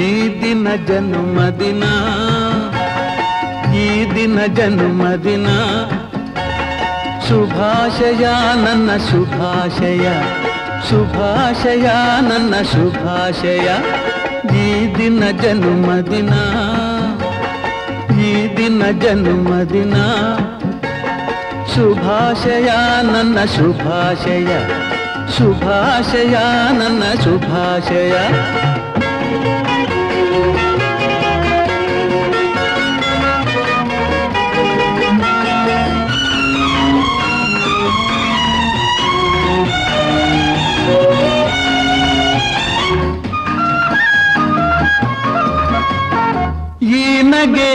ಈ ದಿನ ಜನ್ಮದಿನ ಈ ದಿನ ಜನ್ಮದಿನ ಶುಭಾಶಯ ನನ್ನ ಶುಭಾಶಯ ಶುಭಾಶಯ ನನ್ನ ಶುಭಾಶಯ ಈ ದಿನ ಜನ್ಮದಿನ ಈ ದಿನ ಜನ್ಮದಿನ ಶುಭಾಶಯ ನನ್ನ ಶುಭಾಶಯ ಶುಭಾಶಯ ನನ್ನ ಶುಭಾಶಯ ಈ ನಗೆ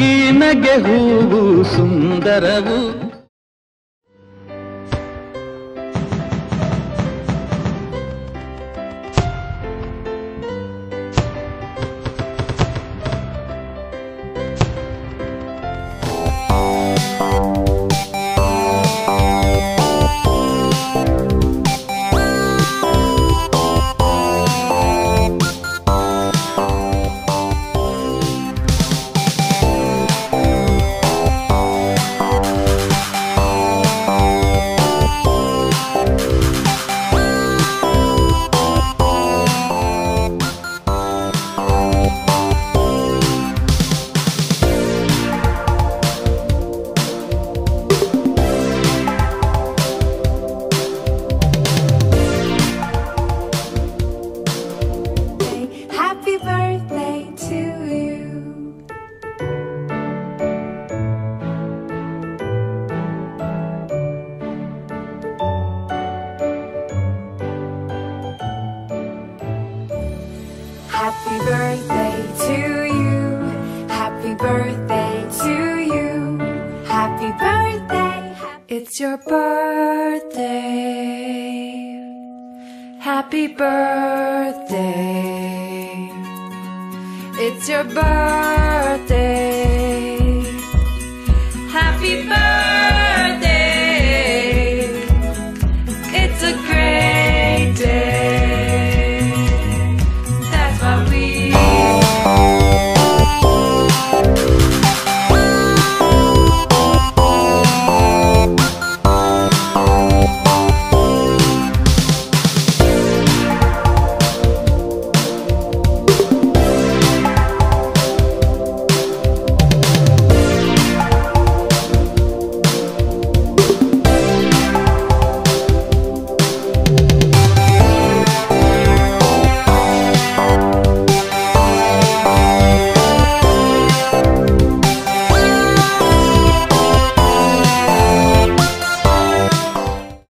ಈ ನಗೆ ಹೂವು ಸುಂದರವು. Happy birthday to you. Happy birthday to you. Happy birthday. It's your birthday. Happy birthday. It's your birthday.